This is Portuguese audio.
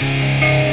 Música